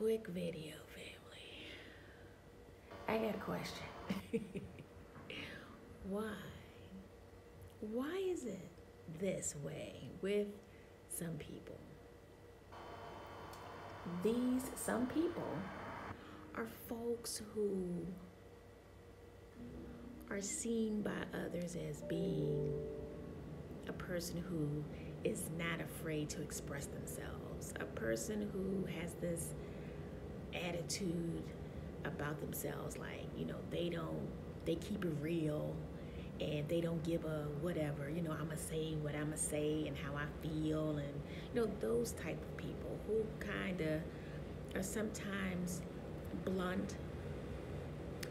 quick video, family. I got a question. Why? Why is it this way with some people? These some people are folks who are seen by others as being a person who is not afraid to express themselves, a person who has this attitude about themselves like, you know, they don't, they keep it real and they don't give a whatever, you know, I'm gonna say what I'm gonna say and how I feel, and you know, those type of people who kind of are sometimes blunt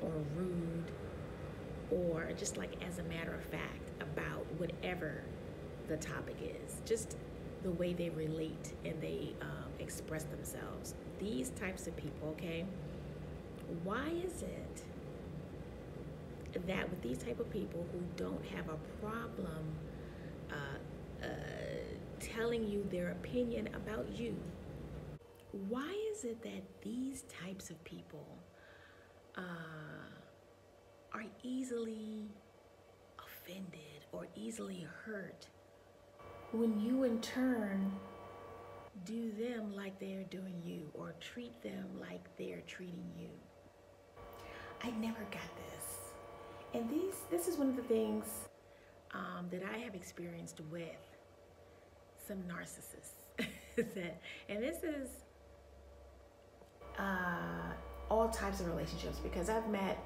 or rude or just like as a matter of fact about whatever the topic is, just the way they relate and they um, express themselves. These types of people, okay, why is it that with these type of people who don't have a problem uh, uh, telling you their opinion about you, why is it that these types of people uh, are easily offended or easily hurt when you in turn do them like they're doing you or treat them like they're treating you? I never got this. And these, this is one of the things um, that I have experienced with some narcissists. and this is uh, all types of relationships because I've met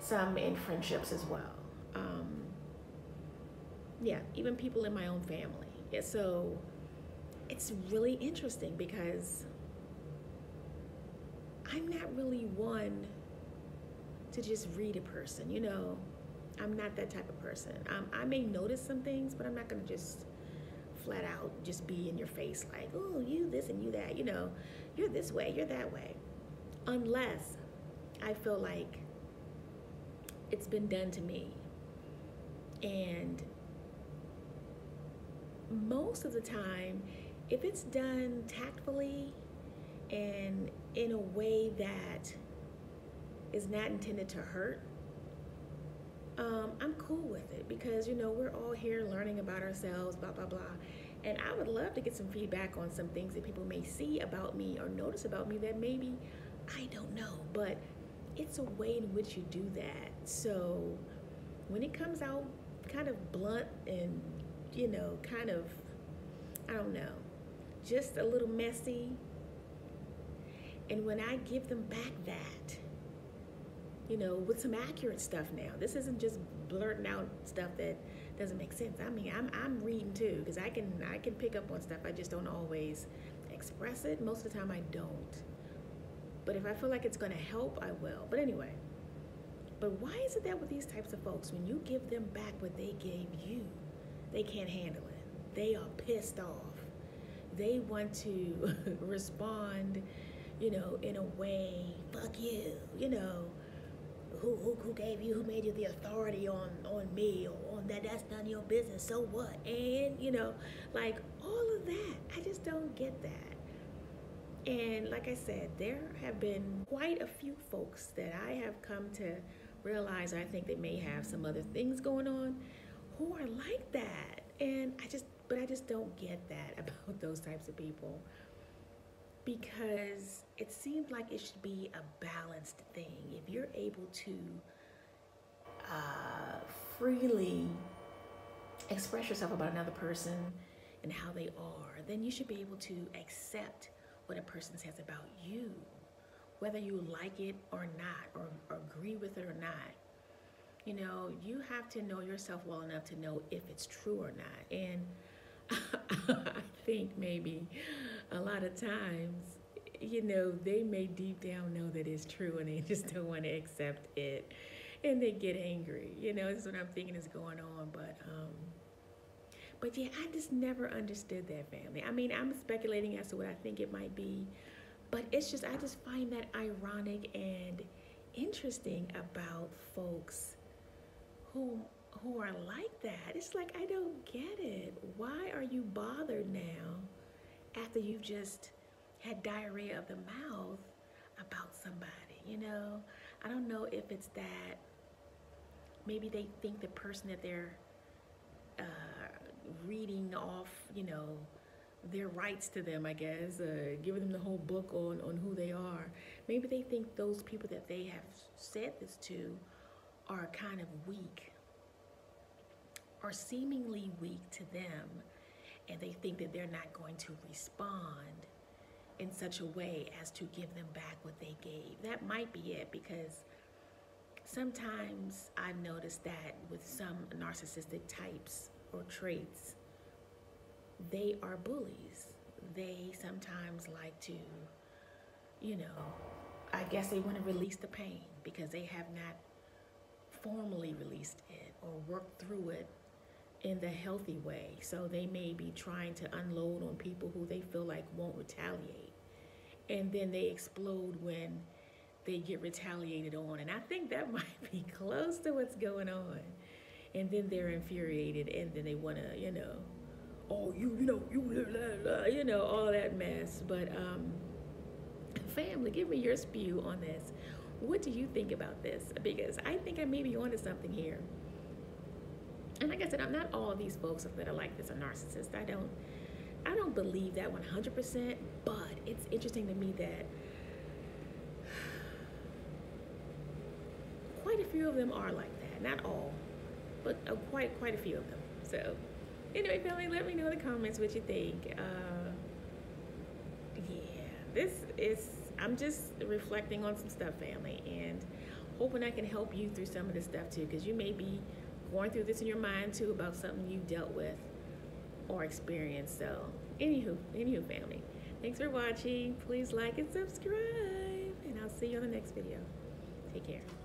some in friendships as well. Um, yeah, even people in my own family. Yeah, so it's really interesting because I'm not really one to just read a person. You know, I'm not that type of person. Um, I may notice some things, but I'm not going to just flat out just be in your face like, oh, you this and you that. You know, you're this way, you're that way. Unless I feel like it's been done to me. And most of the time, if it's done tactfully and in a way that is not intended to hurt, um, I'm cool with it because you know we're all here learning about ourselves, blah blah blah. And I would love to get some feedback on some things that people may see about me or notice about me that maybe I don't know. But it's a way in which you do that. So when it comes out kind of blunt and you know, kind of I don't know, just a little messy. And when I give them back that, you know, with some accurate stuff now. This isn't just blurting out stuff that doesn't make sense. I mean, I'm, I'm reading too because I can I can pick up on stuff. I just don't always express it. Most of the time, I don't. But if I feel like it's going to help, I will. But anyway, but why is it that with these types of folks, when you give them back what they gave you, they can't handle it? They are pissed off. They want to respond, you know, in a way, fuck you, you know who, who, who gave you, who made you the authority on, on me or on that, that's none of your business, so what? And, you know, like all of that, I just don't get that. And like I said, there have been quite a few folks that I have come to realize, I think they may have some other things going on, who are like that. And I just, but I just don't get that about those types of people because it seems like it should be a balanced thing. If you're able to uh, freely express yourself about another person and how they are, then you should be able to accept what a person says about you, whether you like it or not, or, or agree with it or not. You know, you have to know yourself well enough to know if it's true or not. And I think maybe a lot of times, you know, they may deep down know that it's true and they just don't want to accept it and they get angry. You know, this is what I'm thinking is going on. But, um, but yeah, I just never understood that family. I mean, I'm speculating as to what I think it might be, but it's just, I just find that ironic and interesting about folks who who are like that. It's like I don't get it. Why are you bothered now after you've just had diarrhea of the mouth about somebody, you know? I don't know if it's that maybe they think the person that they're uh, reading off, you know, their rights to them, I guess, uh, giving them the whole book on, on who they are. Maybe they think those people that they have said this to are kind of weak or seemingly weak to them, and they think that they're not going to respond in such a way as to give them back what they gave. That might be it because sometimes I've noticed that with some narcissistic types or traits, they are bullies. They sometimes like to, you know, I guess they want to release the pain because they have not formally released it or worked through it in the healthy way. So they may be trying to unload on people who they feel like won't retaliate. And then they explode when they get retaliated on. And I think that might be close to what's going on. And then they're infuriated and then they want to, you know, oh, you, you know, you, blah, blah, you know, all that mess. But um, family, give me your spew on this. What do you think about this? Because I think I may be onto something here. And like I said, I'm not all these folks that are like this are narcissists. I don't, I don't believe that 100%. But it's interesting to me that quite a few of them are like that. Not all, but quite quite a few of them. So, anyway, family, let me know in the comments what you think. Uh, yeah, this is. I'm just reflecting on some stuff, family, and hoping I can help you through some of this stuff too, because you may be going through this in your mind too about something you dealt with or experienced. So, anywho, anywho, family, thanks for watching. Please like and subscribe, and I'll see you on the next video. Take care.